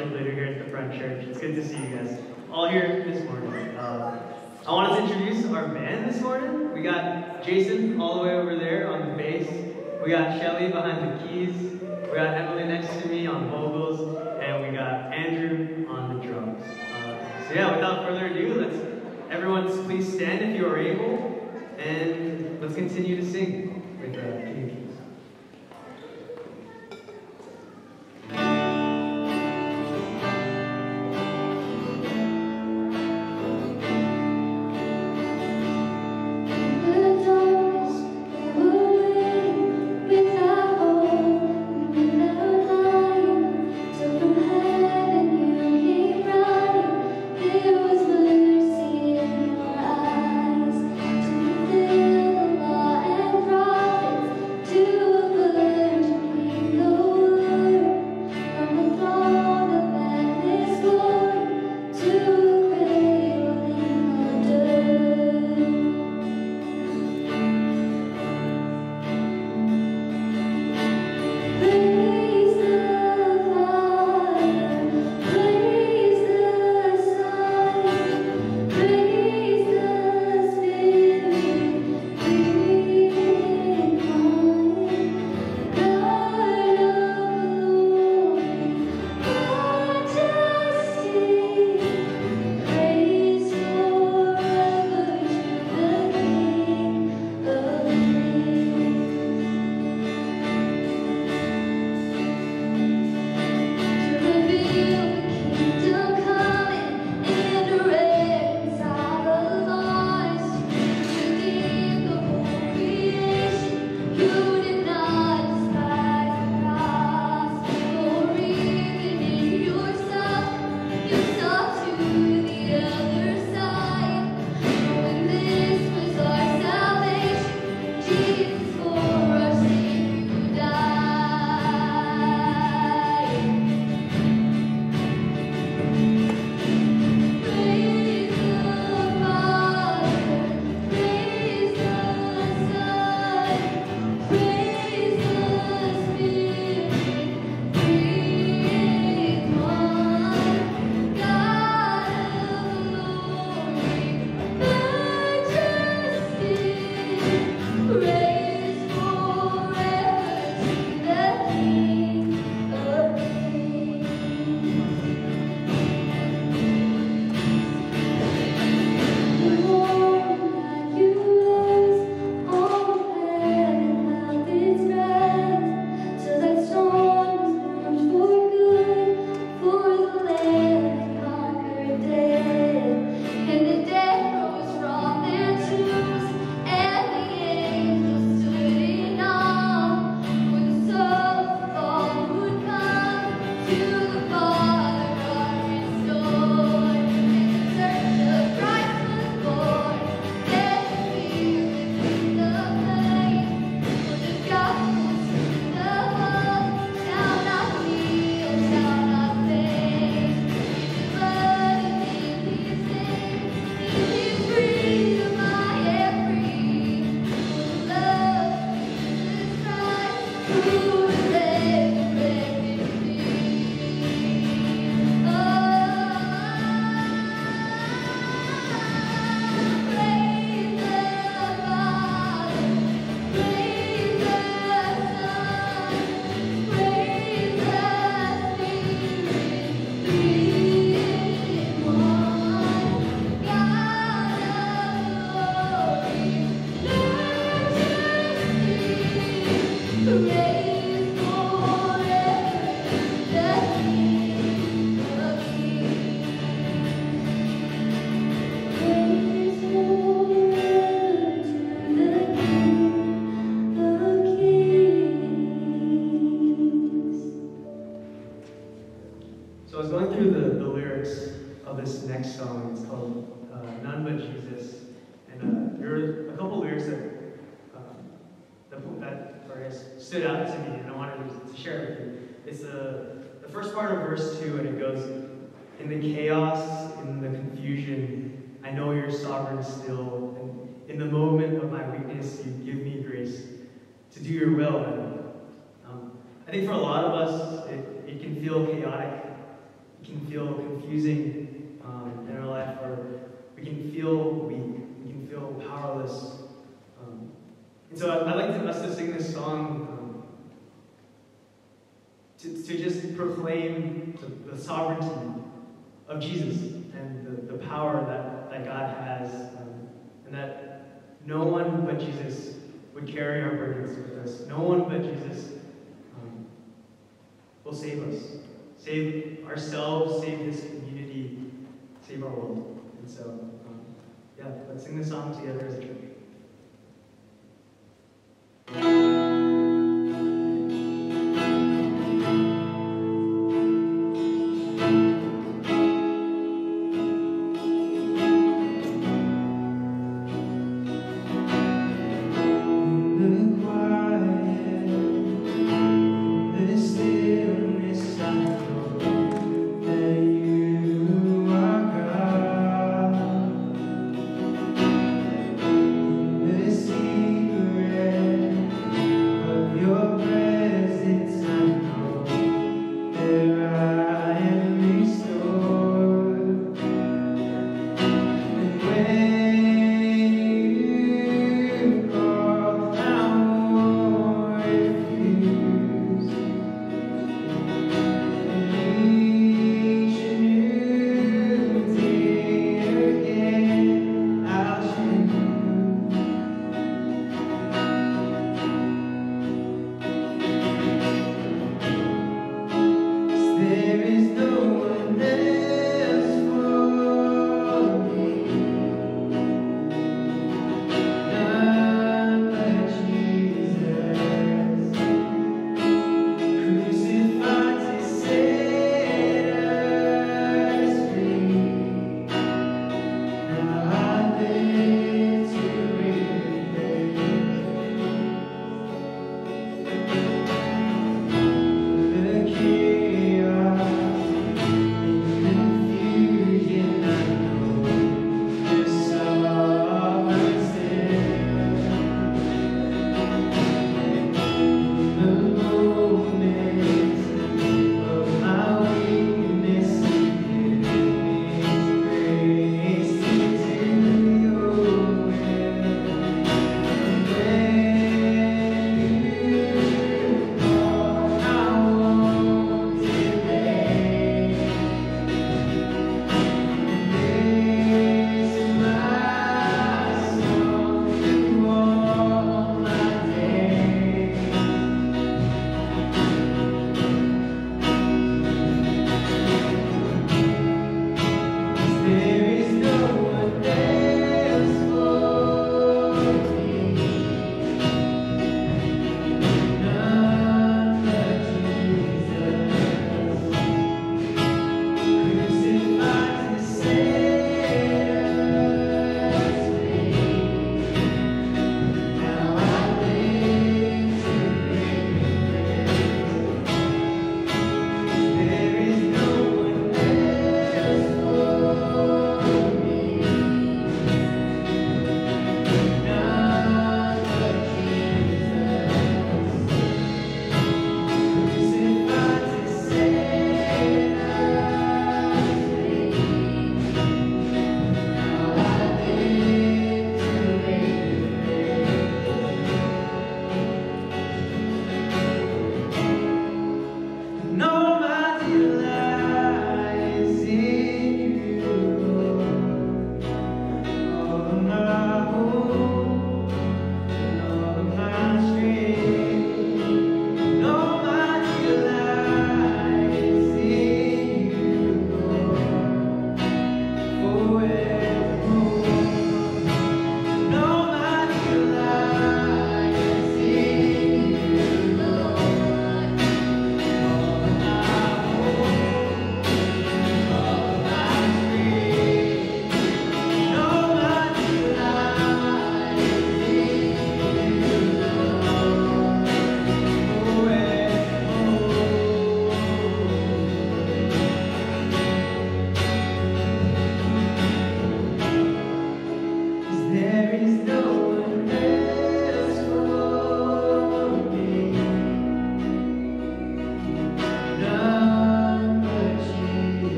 worship leader here at the Front Church. It's good to see you guys all here this morning. Uh, I want to introduce our band this morning. We got Jason all the way over there on the bass. We got Shelly behind the keys. We got Emily next to me on vocals. And we got Andrew on the drums. Uh, so yeah, without further ado, let's everyone please stand if you are able. And let's continue to sing with uh, the Yeah. sovereignty of Jesus and the, the power that, that God has, um, and that no one but Jesus would carry our burdens with us. No one but Jesus um, will save us, save ourselves, save this community, save our world. And so, um, yeah, let's sing this song together as a tribute.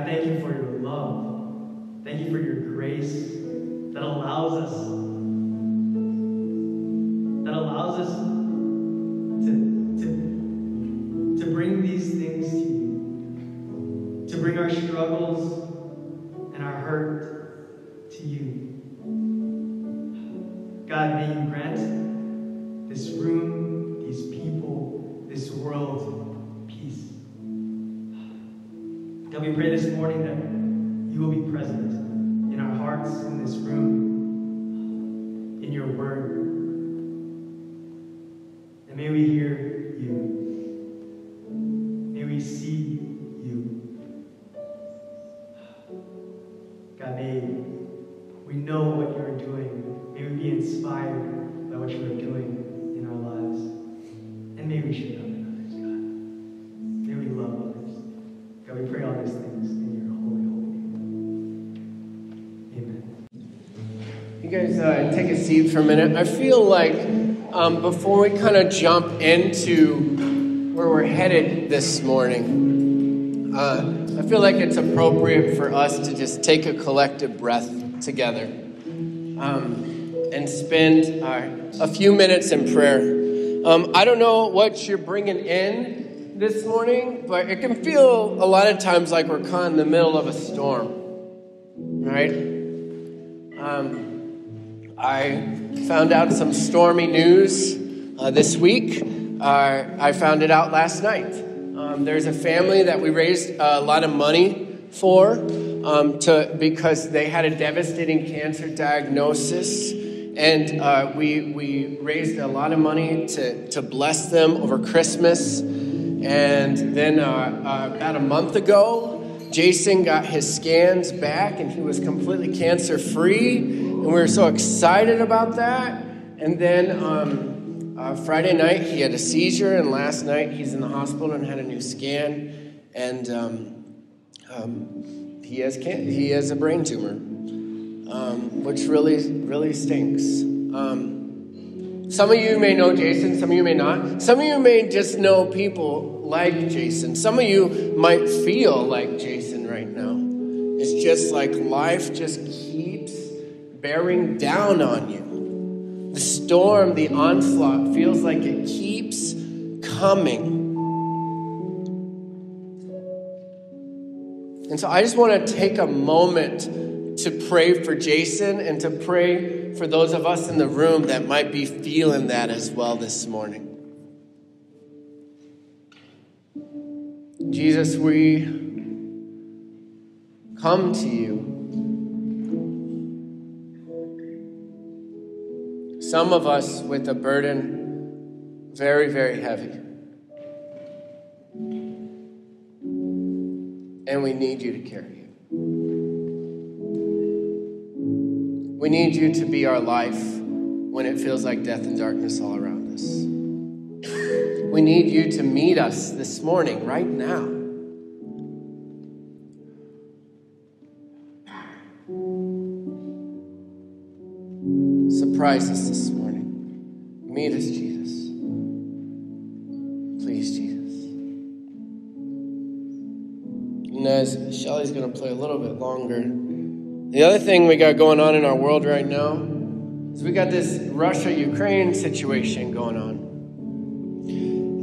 Thank you for your love. Thank you for your grace that allows us, that allows us to, to, to bring these things to you, to bring our struggles hearts, in this room, in your word. And may we hear you. May we see you. God, may we know what you're doing. May we be inspired by what you are doing take a seat for a minute. I feel like um, before we kind of jump into where we're headed this morning, uh, I feel like it's appropriate for us to just take a collective breath together um, and spend uh, a few minutes in prayer. Um, I don't know what you're bringing in this morning, but it can feel a lot of times like we're caught in the middle of a storm, right? Um, I found out some stormy news uh, this week. Uh, I found it out last night. Um, there's a family that we raised a lot of money for um, to, because they had a devastating cancer diagnosis. And uh, we, we raised a lot of money to, to bless them over Christmas. And then uh, uh, about a month ago, Jason got his scans back and he was completely cancer free. And we were so excited about that. And then um, uh, Friday night, he had a seizure. And last night, he's in the hospital and had a new scan. And um, um, he, has can- he has a brain tumor, um, which really, really stinks. Um, some of you may know Jason, some of you may not. Some of you may just know people like Jason. Some of you might feel like Jason right now. It's just like life just bearing down on you. The storm, the onslaught feels like it keeps coming. And so I just want to take a moment to pray for Jason and to pray for those of us in the room that might be feeling that as well this morning. Jesus, we come to you. Some of us with a burden very, very heavy. And we need you to carry it. We need you to be our life when it feels like death and darkness all around us. We need you to meet us this morning, right now. Surprise us this morning. Meet us, Jesus. Please, Jesus. And as Shelly's going to play a little bit longer, the other thing we got going on in our world right now is we got this Russia Ukraine situation going on.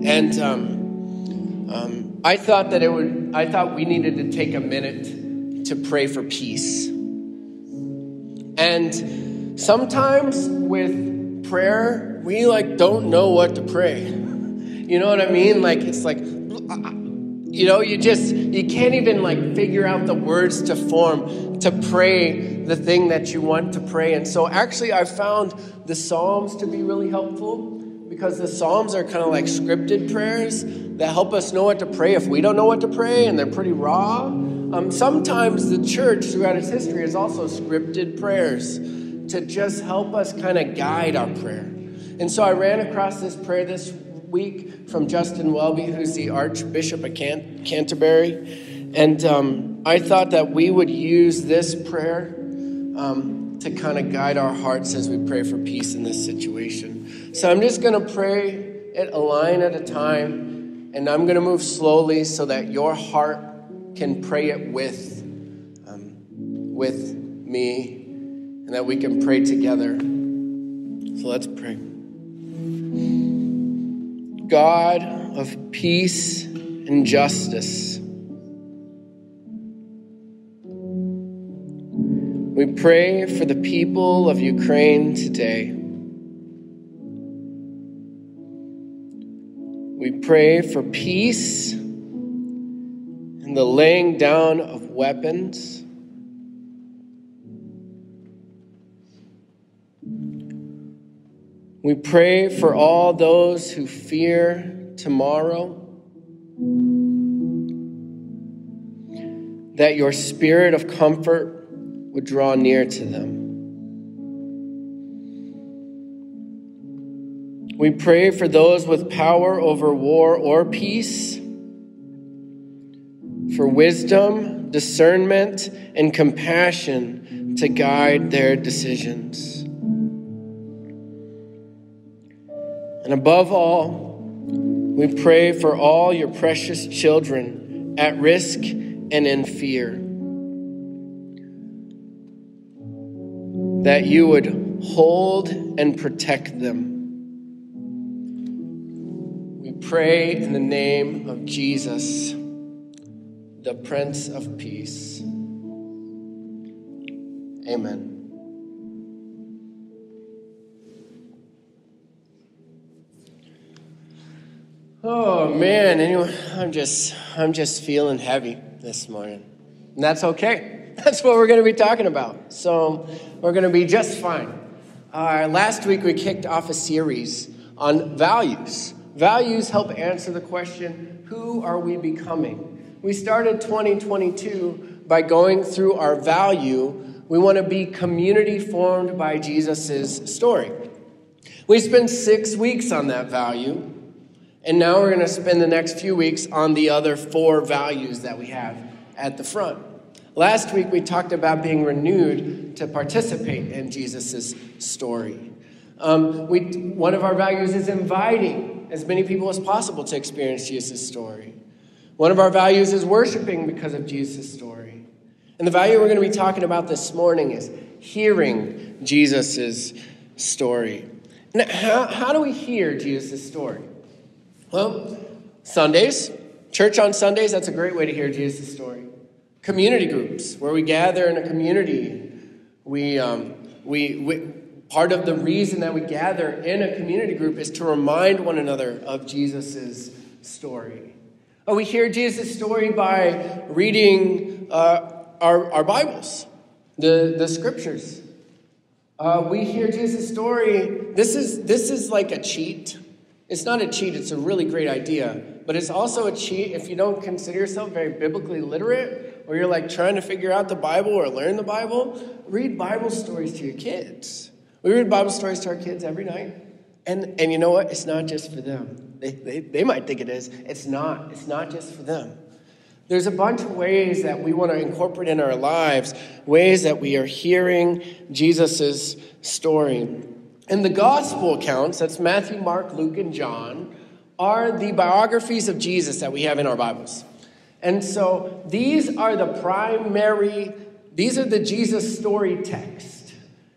And um, um, I thought that it would, I thought we needed to take a minute to pray for peace. And sometimes with prayer, we like don't know what to pray. You know what I mean? Like it's like you know, you just you can't even like figure out the words to form to pray the thing that you want to pray. And so actually I found the Psalms to be really helpful because the Psalms are kind of like scripted prayers that help us know what to pray if we don't know what to pray and they're pretty raw. Um, sometimes the church throughout its history has also scripted prayers to just help us kind of guide our prayer. And so I ran across this prayer this week from Justin Welby, who's the Archbishop of Can- Canterbury. And um, I thought that we would use this prayer um, to kind of guide our hearts as we pray for peace in this situation. So I'm just going to pray it a line at a time, and I'm going to move slowly so that your heart can pray it with, um, with me, and that we can pray together. So let's pray. God of peace and justice. We pray for the people of Ukraine today. We pray for peace and the laying down of weapons. We pray for all those who fear tomorrow. That your spirit of comfort would draw near to them. We pray for those with power over war or peace, for wisdom, discernment, and compassion to guide their decisions. And above all, we pray for all your precious children at risk and in fear. That you would hold and protect them. We pray in the name of Jesus, the Prince of Peace. Amen. Oh man, anyway, I'm just I'm just feeling heavy this morning. And that's okay. That's what we're going to be talking about. So, we're going to be just fine. Uh, last week we kicked off a series on values. Values help answer the question who are we becoming? We started 2022 by going through our value. We want to be community formed by Jesus' story. We spent six weeks on that value, and now we're going to spend the next few weeks on the other four values that we have at the front. Last week, we talked about being renewed to participate in Jesus' story. Um, we, one of our values is inviting as many people as possible to experience Jesus' story. One of our values is worshiping because of Jesus' story. And the value we're going to be talking about this morning is hearing Jesus' story. Now, how, how do we hear Jesus' story? Well, Sundays, church on Sundays, that's a great way to hear Jesus' story. Community groups, where we gather in a community. We, um, we, we, part of the reason that we gather in a community group is to remind one another of Jesus' story. Oh, we hear Jesus' story by reading uh, our, our Bibles, the, the scriptures. Uh, we hear Jesus' story. This is, this is like a cheat. It's not a cheat, it's a really great idea. But it's also a cheat if you don't consider yourself very biblically literate or you're like trying to figure out the Bible or learn the Bible. Read Bible stories to your kids. We read Bible stories to our kids every night. And, and you know what? It's not just for them. They, they, they might think it is. It's not. It's not just for them. There's a bunch of ways that we want to incorporate in our lives, ways that we are hearing Jesus' story. And the gospel accounts, that's Matthew, Mark, Luke, and John, are the biographies of Jesus that we have in our Bibles. And so these are the primary, these are the Jesus story texts.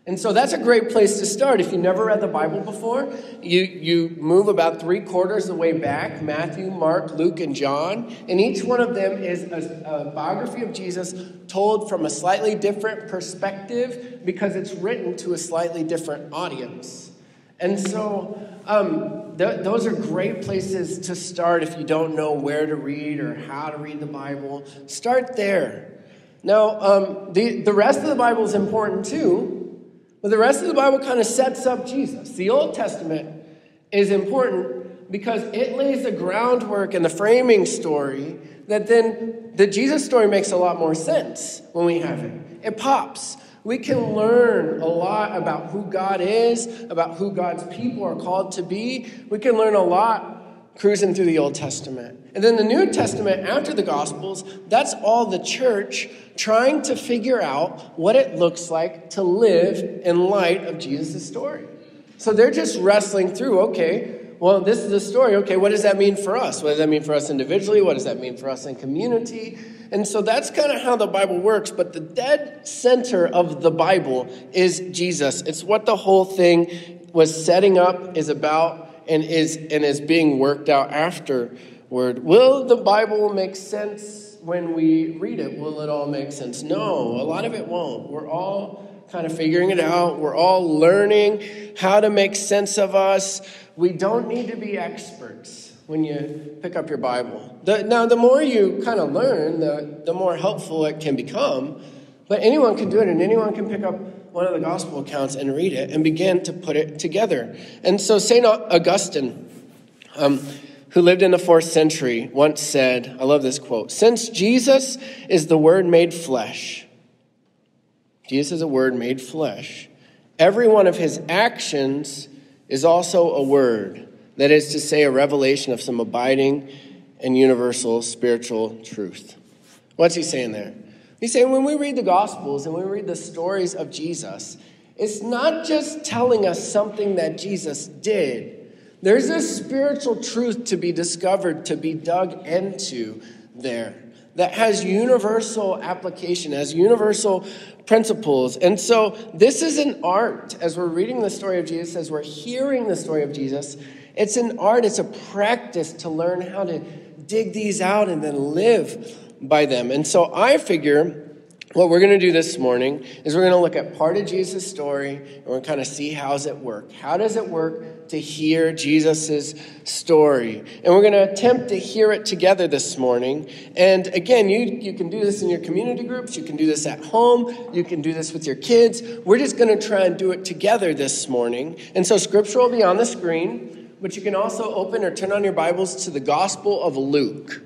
And so that's a great place to start. If you never read the Bible before, you, you move about three quarters of the way back Matthew, Mark, Luke, and John. And each one of them is a, a biography of Jesus told from a slightly different perspective because it's written to a slightly different audience. And so um, th- those are great places to start if you don't know where to read or how to read the Bible. Start there. Now, um, the, the rest of the Bible is important too. But the rest of the Bible kind of sets up Jesus. The Old Testament is important because it lays the groundwork and the framing story that then the Jesus story makes a lot more sense when we have it. It pops. We can learn a lot about who God is, about who God's people are called to be. We can learn a lot cruising through the Old Testament. And then the New Testament, after the Gospels, that's all the church trying to figure out what it looks like to live in light of Jesus' story. So they're just wrestling through okay, well, this is the story. Okay, what does that mean for us? What does that mean for us individually? What does that mean for us in community? And so that's kind of how the Bible works. But the dead center of the Bible is Jesus. It's what the whole thing was setting up, is about, and is, and is being worked out afterward. Will the Bible make sense when we read it? Will it all make sense? No, a lot of it won't. We're all kind of figuring it out. We're all learning how to make sense of us. We don't need to be experts when you pick up your Bible. The, now, the more you kind of learn, the, the more helpful it can become. But anyone can do it, and anyone can pick up one of the gospel accounts and read it and begin to put it together. And so, St. Augustine, um, who lived in the fourth century, once said, I love this quote Since Jesus is the Word made flesh, Jesus is a Word made flesh, every one of his actions is also a word. That is to say, a revelation of some abiding and universal spiritual truth. What's he saying there? He's saying when we read the Gospels and we read the stories of Jesus, it's not just telling us something that Jesus did. There's a spiritual truth to be discovered, to be dug into there that has universal application, has universal principles. And so this is an art as we're reading the story of Jesus, as we're hearing the story of Jesus. It's an art, it's a practice to learn how to dig these out and then live by them. And so I figure what we're going to do this morning is we're going to look at part of Jesus' story and we're going to kind of see how's it work. How does it work to hear Jesus' story? And we're going to attempt to hear it together this morning. And again, you, you can do this in your community groups. You can do this at home. You can do this with your kids. We're just going to try and do it together this morning. And so scripture will be on the screen. but you can also open or turn on your Bibles to the Gospel of Luke.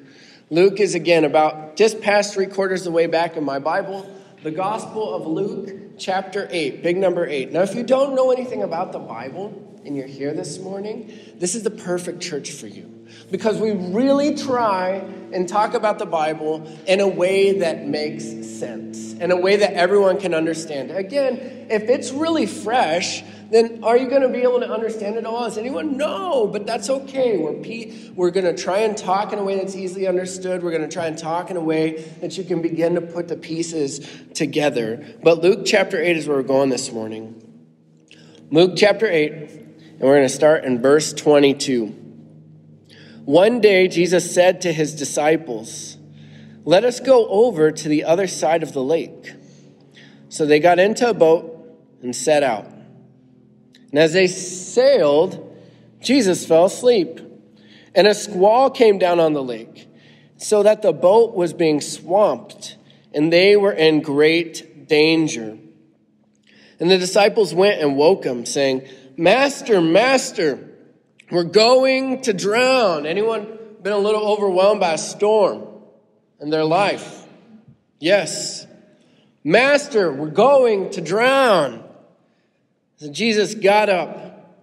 Luke is again about just past three quarters of the way back in my Bible. The Gospel of Luke, chapter 8, big number 8. Now, if you don't know anything about the Bible and you're here this morning, this is the perfect church for you because we really try and talk about the Bible in a way that makes sense, in a way that everyone can understand. Again, if it's really fresh, then are you going to be able to understand it all? Is anyone? No, but that's okay. We're, pe- we're going to try and talk in a way that's easily understood. We're going to try and talk in a way that you can begin to put the pieces together. But Luke chapter 8 is where we're going this morning. Luke chapter 8, and we're going to start in verse 22. One day, Jesus said to his disciples, Let us go over to the other side of the lake. So they got into a boat and set out. And as they sailed, Jesus fell asleep. And a squall came down on the lake, so that the boat was being swamped, and they were in great danger. And the disciples went and woke him, saying, Master, Master, we're going to drown. Anyone been a little overwhelmed by a storm in their life? Yes. Master, we're going to drown. So Jesus got up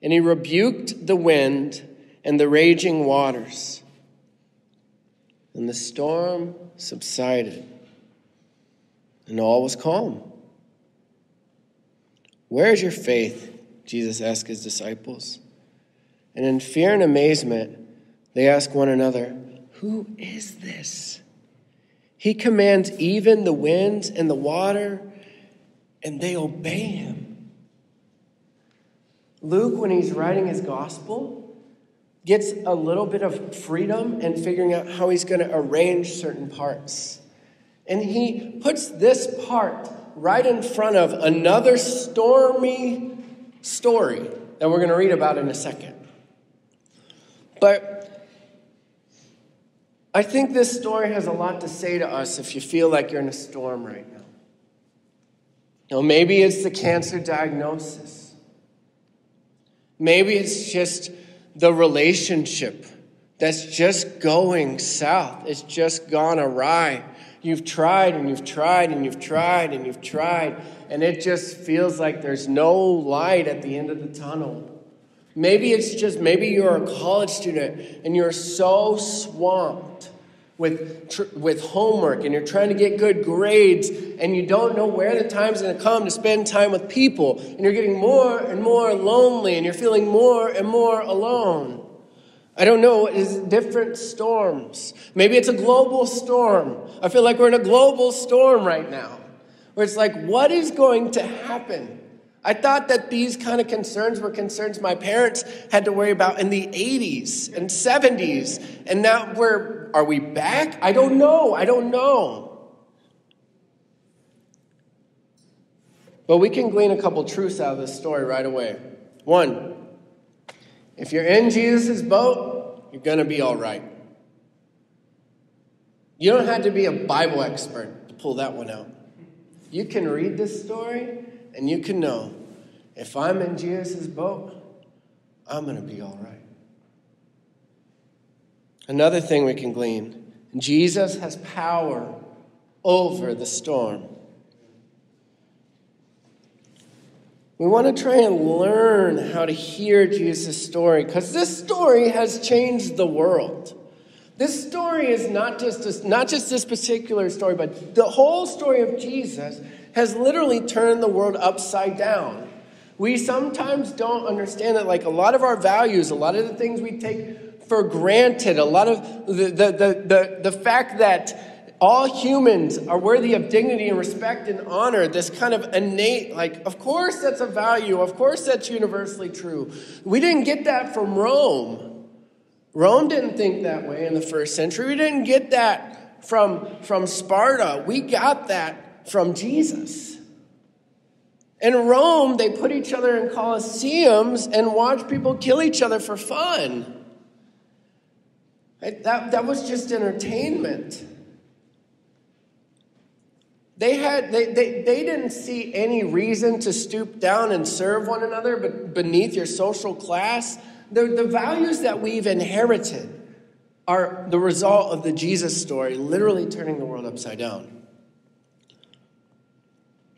and he rebuked the wind and the raging waters. And the storm subsided and all was calm. Where is your faith? Jesus asked his disciples. And in fear and amazement, they ask one another, Who is this? He commands even the winds and the water, and they obey him. Luke, when he's writing his gospel, gets a little bit of freedom in figuring out how he's going to arrange certain parts. And he puts this part right in front of another stormy story that we're going to read about in a second. But I think this story has a lot to say to us if you feel like you're in a storm right now. You know, maybe it's the cancer diagnosis. Maybe it's just the relationship that's just going south. It's just gone awry. You've tried and you've tried and you've tried and you've tried, and it just feels like there's no light at the end of the tunnel. Maybe it's just, maybe you're a college student and you're so swamped with, tr- with homework and you're trying to get good grades and you don't know where the time's going to come to spend time with people and you're getting more and more lonely and you're feeling more and more alone. I don't know, it's different storms. Maybe it's a global storm. I feel like we're in a global storm right now where it's like, what is going to happen? I thought that these kind of concerns were concerns my parents had to worry about in the 80s and 70s. And now we're, are we back? I don't know. I don't know. But we can glean a couple truths out of this story right away. One, if you're in Jesus' boat, you're going to be all right. You don't have to be a Bible expert to pull that one out. You can read this story and you can know if I'm in Jesus' boat, I'm going to be all right. Another thing we can glean Jesus has power over the storm. We want to try and learn how to hear Jesus' story because this story has changed the world. This story is not just this, not just this particular story, but the whole story of Jesus has literally turned the world upside down. We sometimes don't understand that, like a lot of our values, a lot of the things we take for granted, a lot of the, the, the, the, the fact that all humans are worthy of dignity and respect and honor, this kind of innate, like, of course that's a value, of course that's universally true. We didn't get that from Rome. Rome didn't think that way in the first century. We didn't get that from, from Sparta. We got that from Jesus. In Rome, they put each other in coliseums and watch people kill each other for fun. That, that was just entertainment. They, had, they, they, they didn't see any reason to stoop down and serve one another but beneath your social class. The, the values that we've inherited are the result of the Jesus story literally turning the world upside down.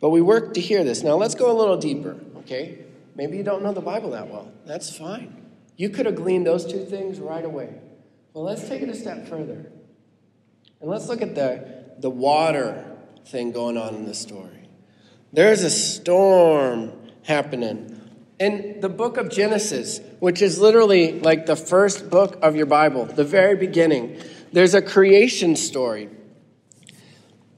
But we work to hear this. Now let's go a little deeper, okay? Maybe you don't know the Bible that well. That's fine. You could have gleaned those two things right away. Well, let's take it a step further. And let's look at the, the water thing going on in the story. There's a storm happening. In the book of Genesis, which is literally like the first book of your Bible, the very beginning, there's a creation story.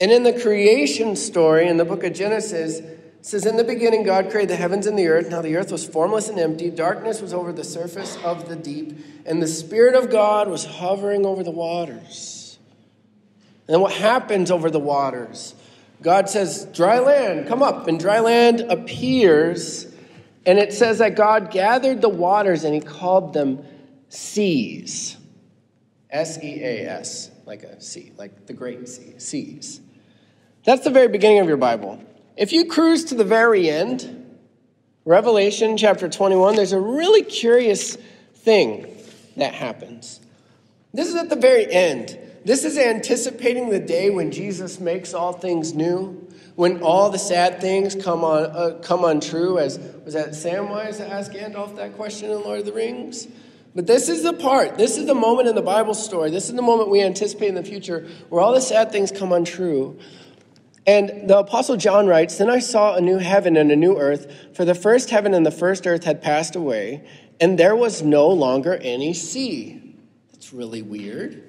And in the creation story in the book of Genesis, it says, In the beginning, God created the heavens and the earth. Now the earth was formless and empty. Darkness was over the surface of the deep. And the Spirit of God was hovering over the waters. And then what happens over the waters? God says, Dry land, come up. And dry land appears. And it says that God gathered the waters and he called them seas. S E A S, like a sea, like the great sea, seas. That's the very beginning of your Bible. If you cruise to the very end, Revelation chapter 21, there's a really curious thing that happens. This is at the very end. This is anticipating the day when Jesus makes all things new, when all the sad things come on uh, come untrue. As was that Samwise that asked Gandalf that question in Lord of the Rings? But this is the part. This is the moment in the Bible story. This is the moment we anticipate in the future where all the sad things come untrue. And the Apostle John writes Then I saw a new heaven and a new earth, for the first heaven and the first earth had passed away, and there was no longer any sea. That's really weird.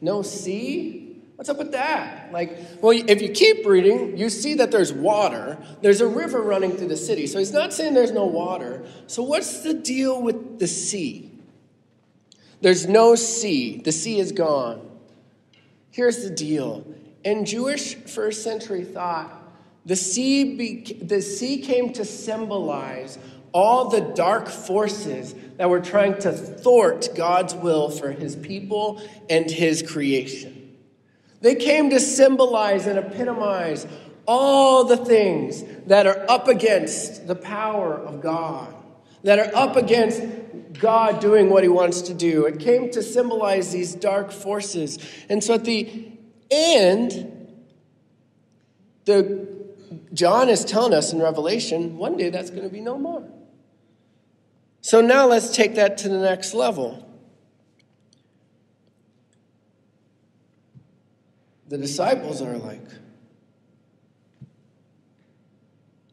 No sea? What's up with that? Like, well, if you keep reading, you see that there's water. There's a river running through the city. So he's not saying there's no water. So what's the deal with the sea? There's no sea. The sea is gone. Here's the deal in Jewish first century thought, the sea, be, the sea came to symbolize all the dark forces that were trying to thwart God's will for his people and his creation. They came to symbolize and epitomize all the things that are up against the power of God, that are up against God doing what he wants to do. It came to symbolize these dark forces. And so at the and the John is telling us in Revelation, one day that's going to be no more. So now let's take that to the next level. The disciples are like,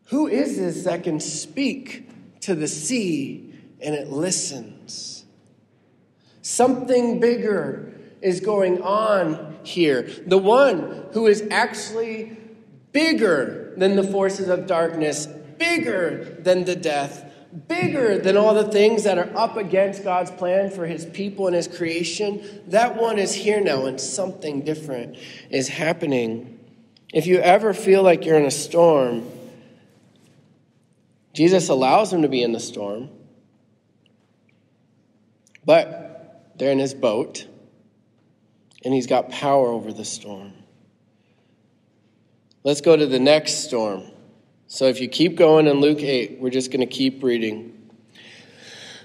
Who is this that can speak to the sea and it listens? Something bigger is going on here. The one who is actually bigger than the forces of darkness, bigger than the death, bigger than all the things that are up against God's plan for his people and his creation, that one is here now and something different is happening. If you ever feel like you're in a storm, Jesus allows them to be in the storm, but they're in his boat and he's got power over the storm. Let's go to the next storm. So if you keep going in Luke 8, we're just going to keep reading.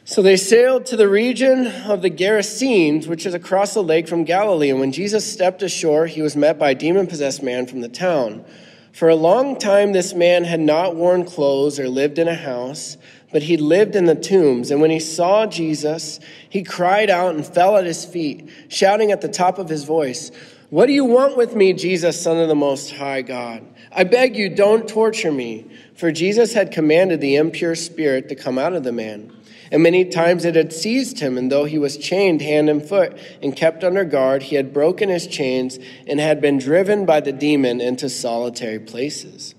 So they sailed to the region of the Gerasenes, which is across the lake from Galilee. And when Jesus stepped ashore, he was met by a demon possessed man from the town. For a long time, this man had not worn clothes or lived in a house but he lived in the tombs. And when he saw Jesus, he cried out and fell at his feet, shouting at the top of his voice, What do you want with me, Jesus, Son of the Most High God? I beg you, don't torture me. For Jesus had commanded the impure spirit to come out of the man. And many times it had seized him, and though he was chained hand and foot and kept under guard, he had broken his chains and had been driven by the demon into solitary places.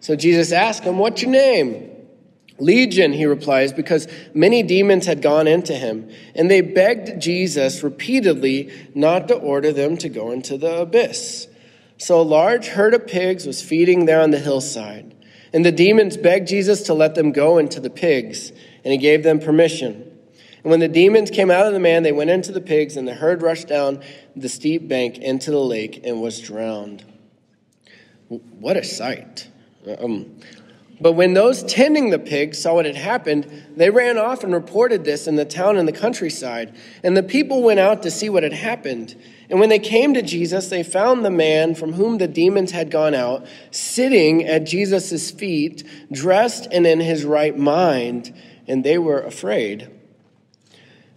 So Jesus asked him, What's your name? Legion, he replies, because many demons had gone into him, and they begged Jesus repeatedly not to order them to go into the abyss. So a large herd of pigs was feeding there on the hillside, and the demons begged Jesus to let them go into the pigs, and he gave them permission. And when the demons came out of the man, they went into the pigs, and the herd rushed down the steep bank into the lake and was drowned. What a sight. Um, But when those tending the pigs saw what had happened, they ran off and reported this in the town and the countryside. And the people went out to see what had happened. And when they came to Jesus, they found the man from whom the demons had gone out sitting at Jesus' feet, dressed and in his right mind, and they were afraid.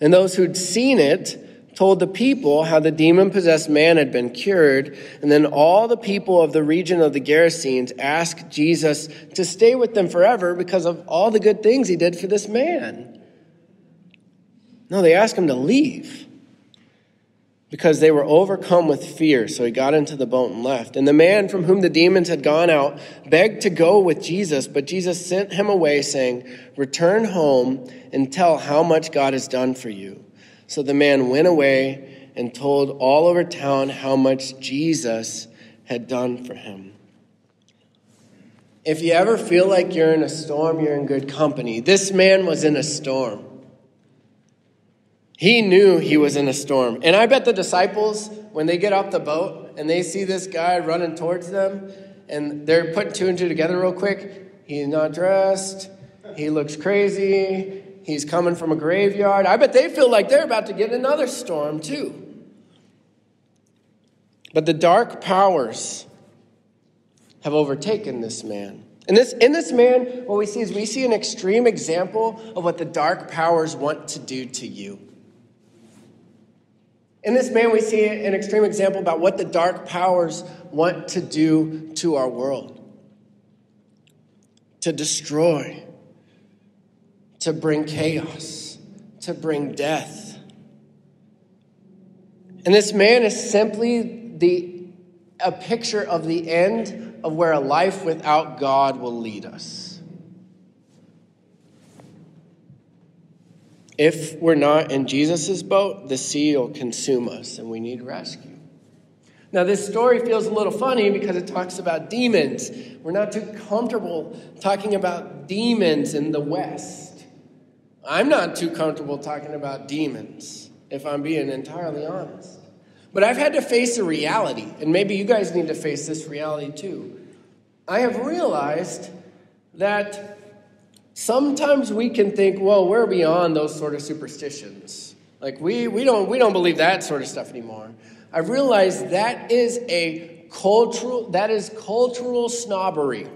And those who'd seen it, told the people how the demon possessed man had been cured. And then all the people of the region of the Gerasenes asked Jesus to stay with them forever because of all the good things he did for this man. No, they asked him to leave because they were overcome with fear. So he got into the boat and left. And the man from whom the demons had gone out begged to go with Jesus, but Jesus sent him away, saying, Return home and tell how much God has done for you. So the man went away and told all over town how much Jesus had done for him. If you ever feel like you're in a storm, you're in good company. This man was in a storm. He knew he was in a storm. And I bet the disciples, when they get off the boat and they see this guy running towards them, and they're putting two and two together real quick, he's not dressed, he looks crazy, He's coming from a graveyard. I bet they feel like they're about to get another storm, too. But the dark powers have overtaken this man. And this, in this man, what we see is we see an extreme example of what the dark powers want to do to you. In this man, we see an extreme example about what the dark powers want to do to our world to destroy, to bring chaos, to bring death. And this man is simply the, a picture of the end of where a life without God will lead us. If we're not in Jesus' boat, the sea will consume us and we need rescue. Now, this story feels a little funny because it talks about demons. We're not too comfortable talking about demons in the West. I'm not too comfortable talking about demons, if I'm being entirely honest. But I've had to face a reality, and maybe you guys need to face this reality too. I have realized that sometimes we can think, well, we're beyond those sort of superstitions. Like we, we, don't, we don't believe that sort of stuff anymore. I've realized that is a cultural, that is cultural snobbery.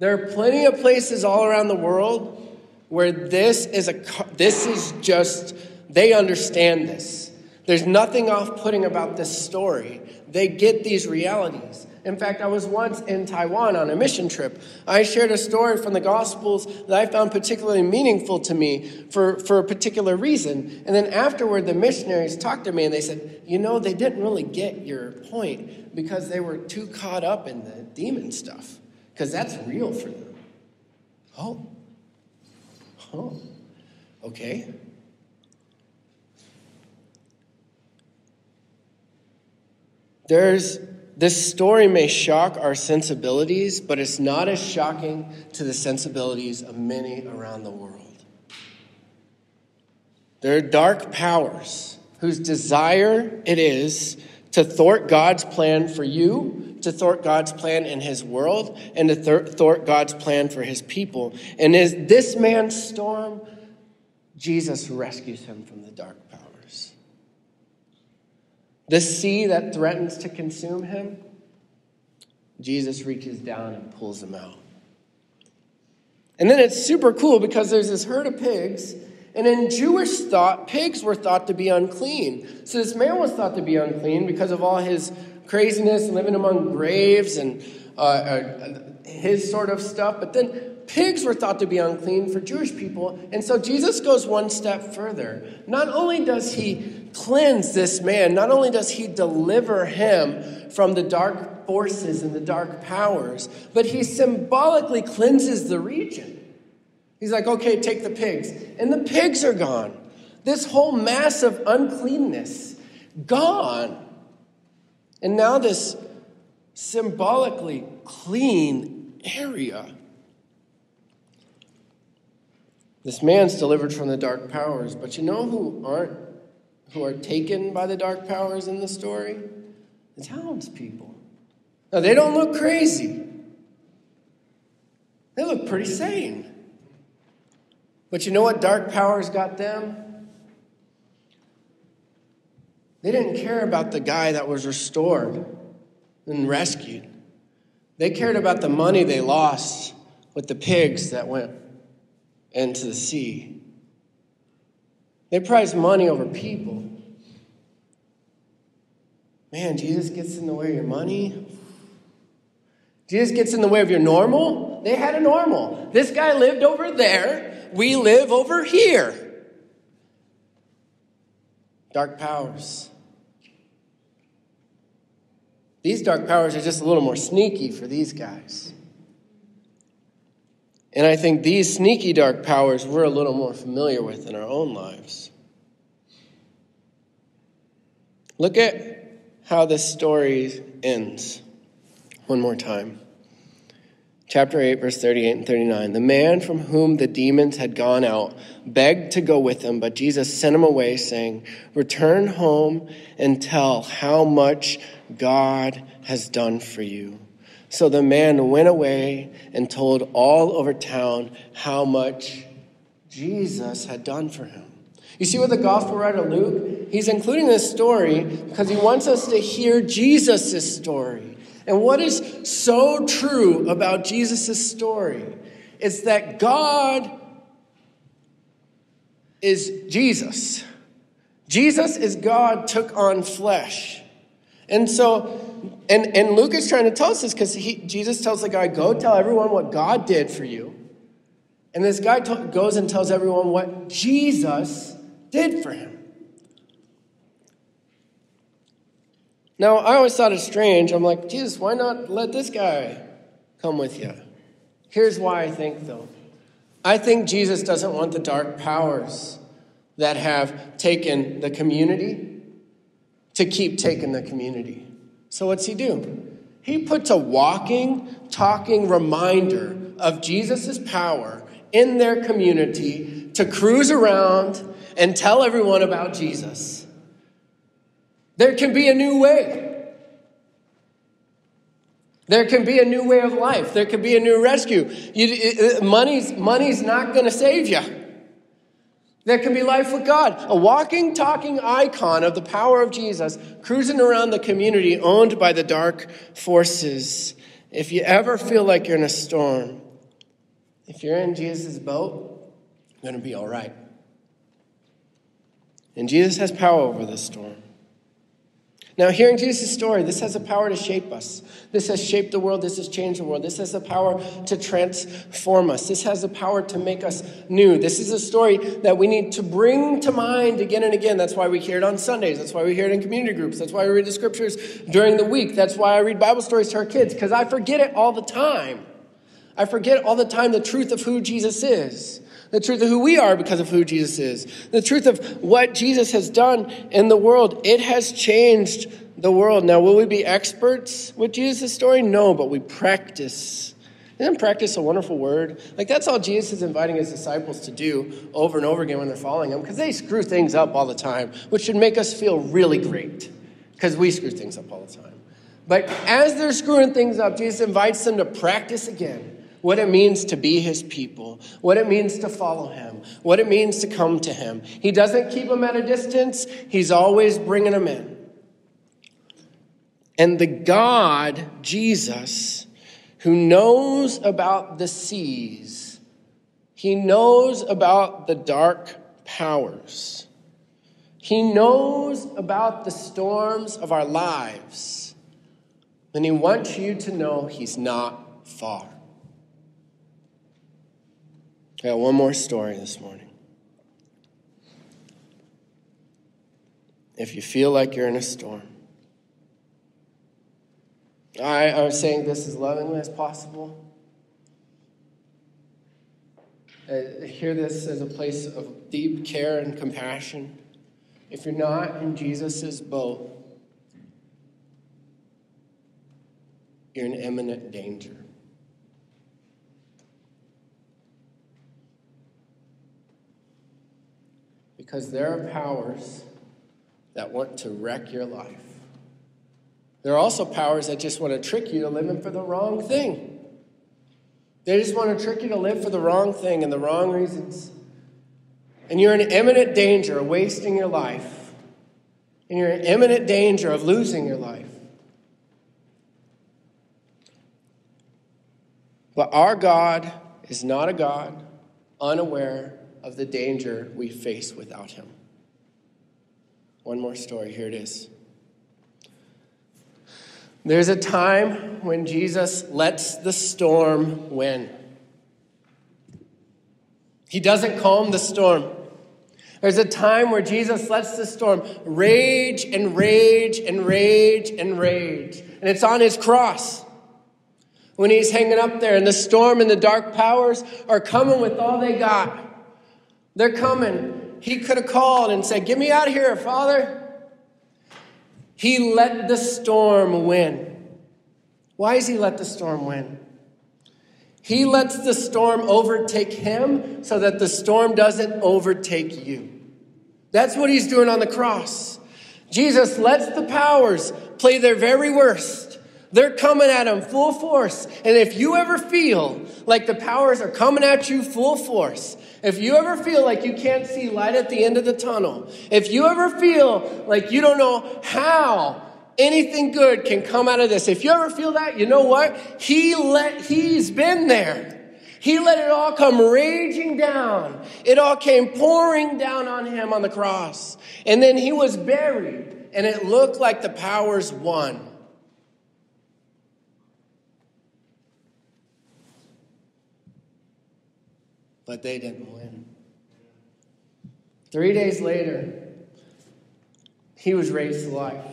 There are plenty of places all around the world where this is a this is just they understand this. There's nothing off-putting about this story. They get these realities. In fact, I was once in Taiwan on a mission trip. I shared a story from the Gospels that I found particularly meaningful to me for, for a particular reason. And then afterward, the missionaries talked to me and they said, You know, they didn't really get your point because they were too caught up in the demon stuff, because that's real for them. Oh, Oh, okay. There's this story may shock our sensibilities, but it's not as shocking to the sensibilities of many around the world. There are dark powers whose desire it is to thwart God's plan for you, to thwart God's plan in his world, and to thwart God's plan for his people. And as this man's storm, Jesus rescues him from the dark powers. The sea that threatens to consume him, Jesus reaches down and pulls him out. And then it's super cool because there's this herd of pigs and in Jewish thought, pigs were thought to be unclean. So this man was thought to be unclean because of all his craziness and living among graves and uh, uh, his sort of stuff. But then pigs were thought to be unclean for Jewish people. And so Jesus goes one step further. Not only does he cleanse this man, not only does he deliver him from the dark forces and the dark powers, but he symbolically cleanses the region. He's like, okay, take the pigs. And the pigs are gone. This whole mass of uncleanness, gone. And now this symbolically clean area. This man's delivered from the dark powers, but you know who aren't who are taken by the dark powers in the story? The townspeople. Now they don't look crazy. They look pretty sane. But you know what dark powers got them? They didn't care about the guy that was restored and rescued. They cared about the money they lost with the pigs that went into the sea. They prized money over people. Man, Jesus gets in the way of your money. Jesus gets in the way of your normal. They had a normal. This guy lived over there. We live over here. Dark powers. These dark powers are just a little more sneaky for these guys. And I think these sneaky dark powers we're a little more familiar with in our own lives. Look at how this story ends one more time. Chapter 8, verse 38 and 39. The man from whom the demons had gone out begged to go with him, but Jesus sent him away, saying, Return home and tell how much God has done for you. So the man went away and told all over town how much Jesus had done for him. You see, with the gospel writer Luke, he's including this story because he wants us to hear Jesus' story. And what is so true about Jesus' story is that God is Jesus. Jesus is God took on flesh. And so, and, and Luke is trying to tell us this because he Jesus tells the guy, Go tell everyone what God did for you. And this guy t- goes and tells everyone what Jesus did for him. Now, I always thought it strange. I'm like, Jesus, why not let this guy come with you? Here's why I think, though. I think Jesus doesn't want the dark powers that have taken the community to keep taking the community. So, what's he do? He puts a walking, talking reminder of Jesus' power in their community to cruise around and tell everyone about Jesus. There can be a new way. There can be a new way of life. There can be a new rescue. You, money's, money's not going to save you. There can be life with God. A walking, talking icon of the power of Jesus cruising around the community owned by the dark forces. If you ever feel like you're in a storm, if you're in Jesus' boat, you're going to be all right. And Jesus has power over the storm. Now, hearing Jesus' story, this has the power to shape us. This has shaped the world. This has changed the world. This has the power to transform us. This has the power to make us new. This is a story that we need to bring to mind again and again. That's why we hear it on Sundays. That's why we hear it in community groups. That's why we read the scriptures during the week. That's why I read Bible stories to our kids, because I forget it all the time. I forget all the time the truth of who Jesus is the truth of who we are because of who Jesus is, the truth of what Jesus has done in the world. It has changed the world. Now, will we be experts with Jesus' story? No, but we practice. Isn't practice a wonderful word? Like, that's all Jesus is inviting his disciples to do over and over again when they're following him, because they screw things up all the time, which should make us feel really great, because we screw things up all the time. But as they're screwing things up, Jesus invites them to practice again what it means to be his people, what it means to follow him, what it means to come to him. He doesn't keep them at a distance, he's always bringing them in. And the God, Jesus, who knows about the seas, he knows about the dark powers. He knows about the storms of our lives. And he wants you to know he's not far. I got one more story this morning. If you feel like you're in a storm, I, I'm saying this as lovingly as possible. I hear this as a place of deep care and compassion. If you're not in Jesus' boat, you're in imminent danger. Because there are powers that want to wreck your life. There are also powers that just want to trick you to living for the wrong thing. They just want to trick you to live for the wrong thing and the wrong reasons. And you're in imminent danger of wasting your life. And you're in imminent danger of losing your life. But our God is not a God unaware of the danger we face without Him. One more story, here it is. There's a time when Jesus lets the storm win. He doesn't calm the storm. There's a time where Jesus lets the storm rage and rage and rage and rage. And it's on his cross. When he's hanging up there, and the storm and the dark powers are coming with all they got. They're coming. He could have called and said, Get me out of here, Father. He let the storm win. Why does he let the storm win? He lets the storm overtake him so that the storm doesn't overtake you. That's what he's doing on the cross. Jesus lets the powers play their very worst. They're coming at him full force. And if you ever feel like the powers are coming at you full force, if you ever feel like you can't see light at the end of the tunnel, if you ever feel like you don't know how anything good can come out of this, if you ever feel that, you know what? He let, he's been there. He let it all come raging down. It all came pouring down on him on the cross. And then he was buried, and it looked like the powers won. But they didn't win. Three days later, he was raised to life.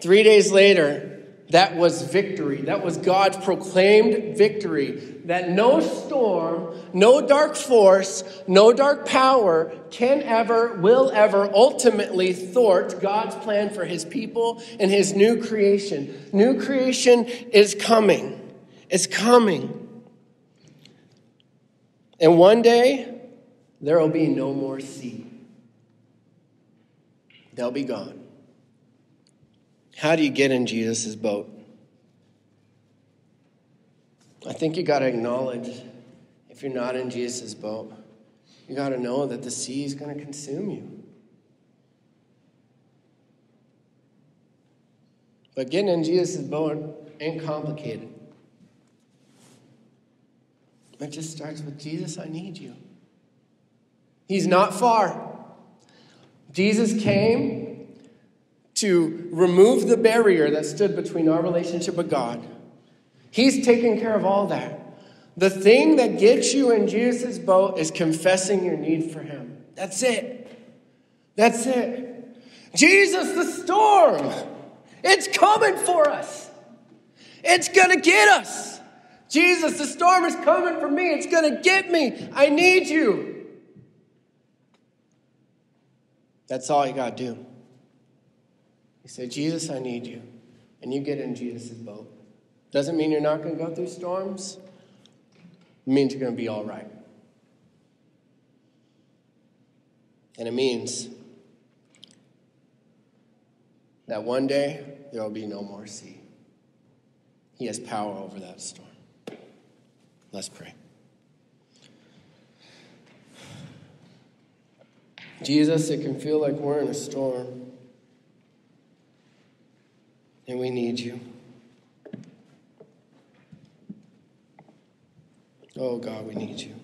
Three days later, that was victory. That was God's proclaimed victory. That no storm, no dark force, no dark power can ever, will ever ultimately thwart God's plan for his people and his new creation. New creation is coming. It's coming. And one day, there will be no more sea. They'll be gone. How do you get in Jesus' boat? I think you got to acknowledge if you're not in Jesus' boat, you got to know that the sea is going to consume you. But getting in Jesus' boat ain't complicated. It just starts with Jesus, I need you. He's not far. Jesus came to remove the barrier that stood between our relationship with God. He's taken care of all that. The thing that gets you in Jesus' boat is confessing your need for Him. That's it. That's it. Jesus, the storm, it's coming for us. It's going to get us. Jesus, the storm is coming for me. It's going to get me. I need you. That's all you got to do. You say, Jesus, I need you. And you get in Jesus' boat. Doesn't mean you're not going to go through storms, it means you're going to be all right. And it means that one day there will be no more sea. He has power over that storm. Let's pray. Jesus, it can feel like we're in a storm, and we need you. Oh God, we need you.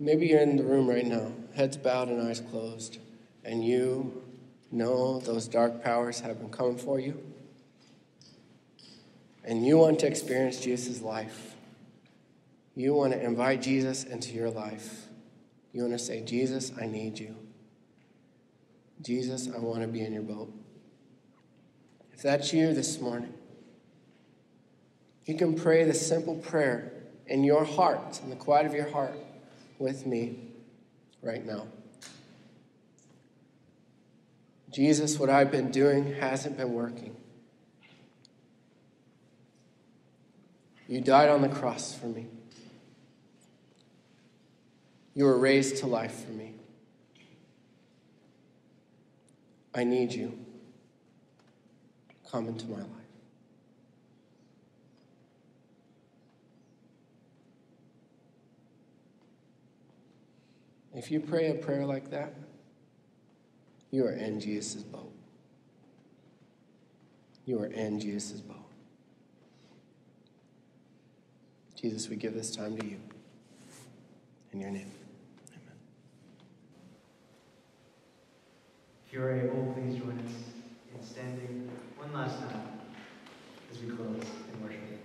Maybe you're in the room right now, heads bowed and eyes closed, and you know those dark powers have been coming for you. And you want to experience Jesus' life. You want to invite Jesus into your life. You want to say, Jesus, I need you. Jesus, I want to be in your boat. If that's you this morning, you can pray the simple prayer in your heart, in the quiet of your heart, with me right now. Jesus, what I've been doing hasn't been working. You died on the cross for me. You were raised to life for me. I need you. Come into my life. If you pray a prayer like that, you are in Jesus' boat. You are in Jesus' boat. Jesus, we give this time to you. In your name. Amen. If you are able, please join us in standing one last time as we close in worship.